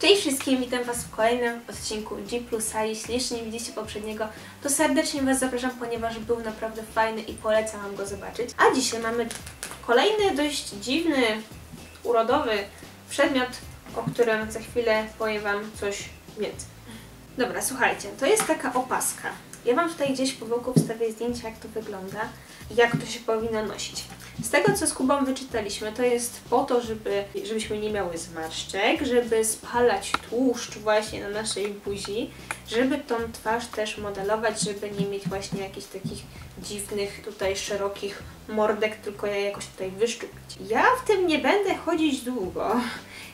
Cześć wszystkim, witam Was w kolejnym odcinku G Plusa. Jeśli jeszcze nie widzieliście poprzedniego, to serdecznie Was zapraszam, ponieważ był naprawdę fajny i polecam Wam go zobaczyć. A dzisiaj mamy kolejny dość dziwny, urodowy przedmiot, o którym za chwilę powiem Wam coś więcej. Dobra, słuchajcie, to jest taka opaska. Ja Wam tutaj gdzieś po boku wstawię zdjęcia, jak to wygląda jak to się powinno nosić. Z tego, co z Kubą wyczytaliśmy, to jest po to, żeby, żebyśmy nie miały zmarszczek, żeby spalać tłuszcz właśnie na naszej buzi, żeby tą twarz też modelować, żeby nie mieć właśnie jakichś takich dziwnych, tutaj szerokich mordek, tylko je jakoś tutaj wyszczuplić. Ja w tym nie będę chodzić długo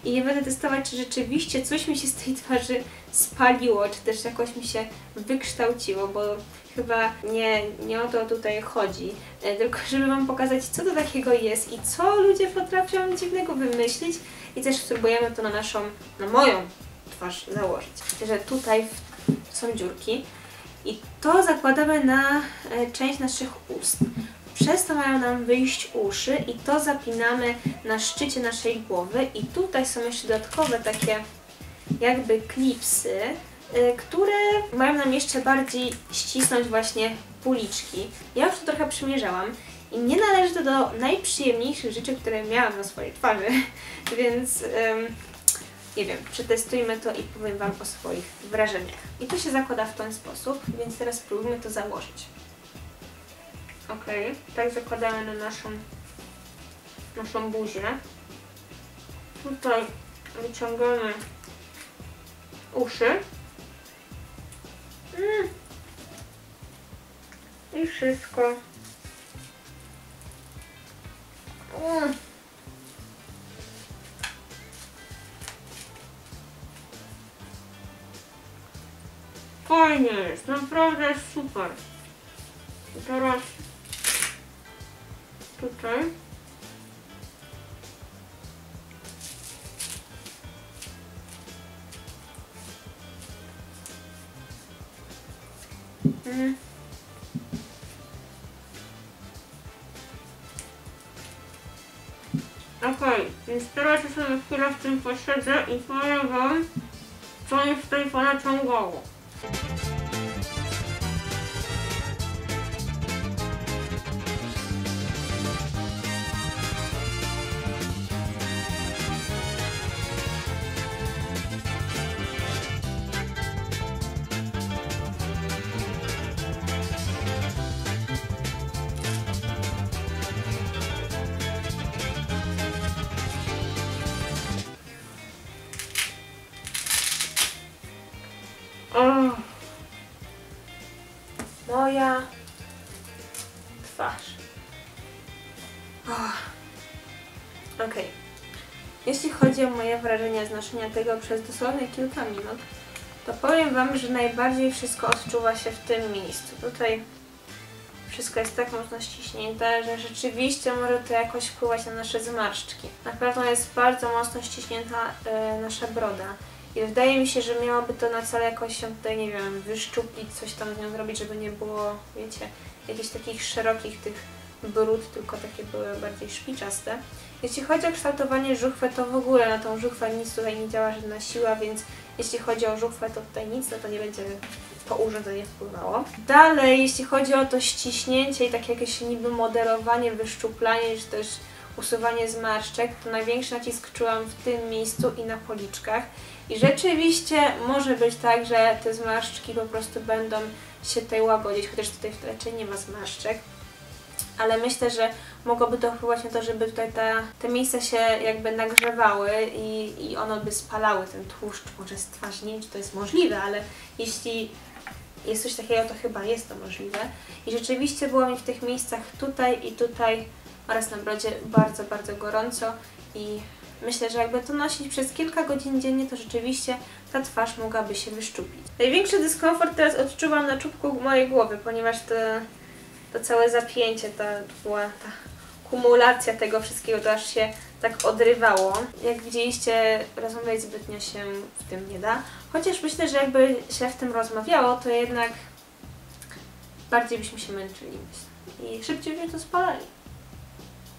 i nie będę testować, czy rzeczywiście coś mi się z tej twarzy spaliło, czy też jakoś mi się wykształciło, bo chyba nie, nie o to tutaj chodzi, e, tylko żeby Wam pokazać, co to takiego jest i co ludzie potrafią dziwnego wymyślić i też spróbujemy to na naszą, na moją twarz założyć. Że tutaj są dziurki i to zakładamy na e, część naszych ust. Przez to mają nam wyjść uszy i to zapinamy na szczycie naszej głowy i tutaj są jeszcze dodatkowe takie jakby klipsy, y, które mają nam jeszcze bardziej ścisnąć właśnie puliczki. Ja już to trochę przymierzałam i nie należy to do najprzyjemniejszych rzeczy, które miałam na swojej twarzy, więc ym, nie wiem, przetestujmy to i powiem Wam o swoich wrażeniach. I to się zakłada w ten sposób, więc teraz spróbujmy to założyć. Ok, tak zakładamy na naszą, naszą buzię. Tutaj wyciągamy uszy. Mm. I wszystko. Mm. Fajnie jest, naprawdę jest super. Teraz tutaj. Mm. Więc teraz ja sobie chwilę w tym posiedzę i powiem Wam, co mnie tutaj ponaciągało. O. Ok. Jeśli chodzi o moje wrażenia z tego przez dosłownie kilka minut, to powiem Wam, że najbardziej wszystko odczuwa się w tym miejscu. Tutaj wszystko jest tak mocno ściśnięte, że rzeczywiście może to jakoś wpływać na nasze zmarszczki. Na pewno jest bardzo mocno ściśnięta y, nasza broda. I wydaje mi się, że miałoby to na celu jakoś się tutaj, nie wiem, wyszczuplić, coś tam z nią zrobić, żeby nie było, wiecie, jakichś takich szerokich tych brud, tylko takie były bardziej szpiczaste. Jeśli chodzi o kształtowanie żuchwy, to w ogóle na tą żuchwę nic tutaj nie działa żadna siła, więc jeśli chodzi o żuchwę, to tutaj nic no to nie będzie to urządzenie wpływało. Dalej, jeśli chodzi o to ściśnięcie i takie jakieś niby modelowanie, wyszczuplanie, czy też usuwanie zmarszczek, to największy nacisk czułam w tym miejscu i na policzkach. I rzeczywiście może być tak, że te zmarszczki po prostu będą się tutaj łagodzić, chociaż tutaj raczej nie ma zmarszczek. Ale myślę, że mogłoby to wpływać na to, żeby tutaj ta, te miejsca się jakby nagrzewały i, i one by spalały ten tłuszcz, może z twarzy. Nie wiem, czy to jest możliwe, ale jeśli jest coś takiego, to chyba jest to możliwe. I rzeczywiście było mi w tych miejscach tutaj i tutaj oraz na brodzie bardzo, bardzo gorąco i myślę, że jakby to nosić przez kilka godzin dziennie, to rzeczywiście ta twarz mogłaby się wyszczupić. Największy dyskomfort teraz odczuwam na czubku mojej głowy, ponieważ to, to całe zapięcie, ta była ta kumulacja tego wszystkiego, to aż się tak odrywało. Jak widzieliście, rozmawiać zbytnio się w tym nie da. Chociaż myślę, że jakby się w tym rozmawiało, to jednak bardziej byśmy się męczyli. I szybciej byśmy to spalali.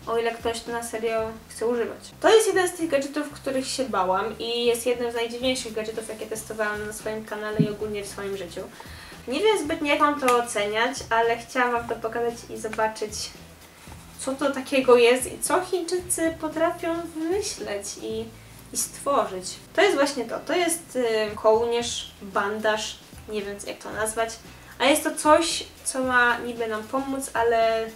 o ile ktoś to na serio chce używać. To jest jeden z tych gadżetów, których się bałam i jest jednym z najdziwniejszych gadżetów, jakie testowałam na swoim kanale i ogólnie w swoim życiu. Nie wiem zbytnio jak mam to oceniać, ale chciałam Wam to pokazać i zobaczyć, co to takiego jest i co Chińczycy potrafią wymyśleć i, i stworzyć. To jest właśnie to. To jest y, kołnierz, bandaż, nie wiem jak to nazwać, a jest to coś, co ma niby nam pomóc, ale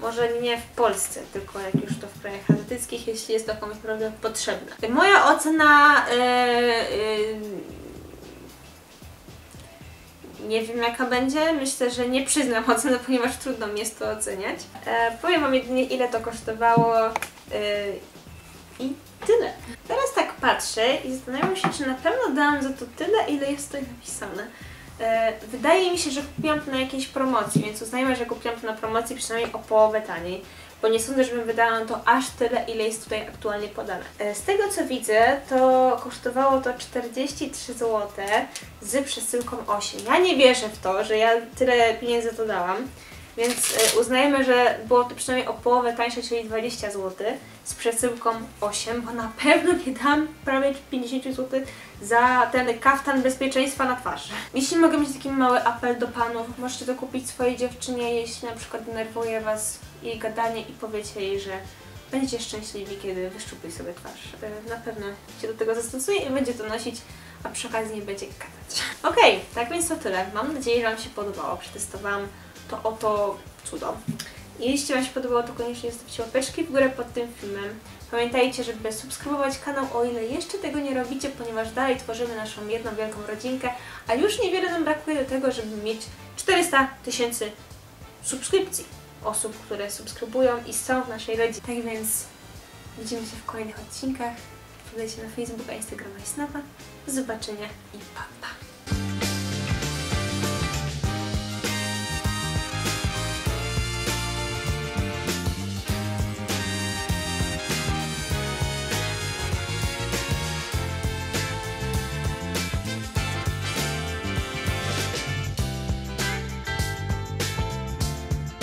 może nie w Polsce, tylko jak już to w krajach azjatyckich, jeśli jest to komuś naprawdę potrzebne. Moja ocena y, y, nie wiem jaka będzie. Myślę, że nie przyznam oceny, ponieważ trudno mi jest to oceniać. E, powiem Wam jedynie ile to kosztowało e, i tyle. Teraz tak patrzę i zastanawiam się, czy na pewno dałam za to tyle, ile jest tutaj napisane. E, wydaje mi się, że kupiłam to na jakiejś promocji, więc uznajmy, że kupiłam to na promocji przynajmniej o połowę taniej bo nie sądzę, żebym wydała na to aż tyle, ile jest tutaj aktualnie podane. E, Z tego co widzę, to kosztowało to 43 zł z przesyłką 8. Ja nie wierzę w to, że ja tyle pieniędzy to dałam, więc e, uznajmy, że było to przynajmniej o połowę tańsze, czyli 20 zł z przesyłką 8, bo na pewno nie dam prawie 50 zł za ten kaftan bezpieczeństwa na twarz. Jeśli mogę mieć taki mały apel do panów, możecie to kupić swojej dziewczynie, jeśli na przykład denerwuje Was jej gadanie i powiecie jej, że będziecie szczęśliwi, kiedy wyszczupuje sobie twarz. E, Na pewno się do tego zastosuje i będzie to nosić, a przy okazji nie będzie gadać. Okej, tak więc to tyle. Mam nadzieję, że Wam się podobało. Przetestowałam to oto cudo. Jeśli Wam się podobało, to koniecznie zostawcie łapeczki w górę pod tym filmem. Pamiętajcie, żeby subskrybować kanał, o ile jeszcze tego nie robicie, ponieważ dalej tworzymy naszą jedną wielką rodzinkę, a już niewiele nam brakuje do tego, żeby mieć 400 tysięcy subskrypcji osób, które subskrybują i są w naszej rodzinie. Tak więc widzimy się w kolejnych odcinkach. Wpadajcie na Facebooka, Instagrama i Snapa. Do zobaczenia i pa pa!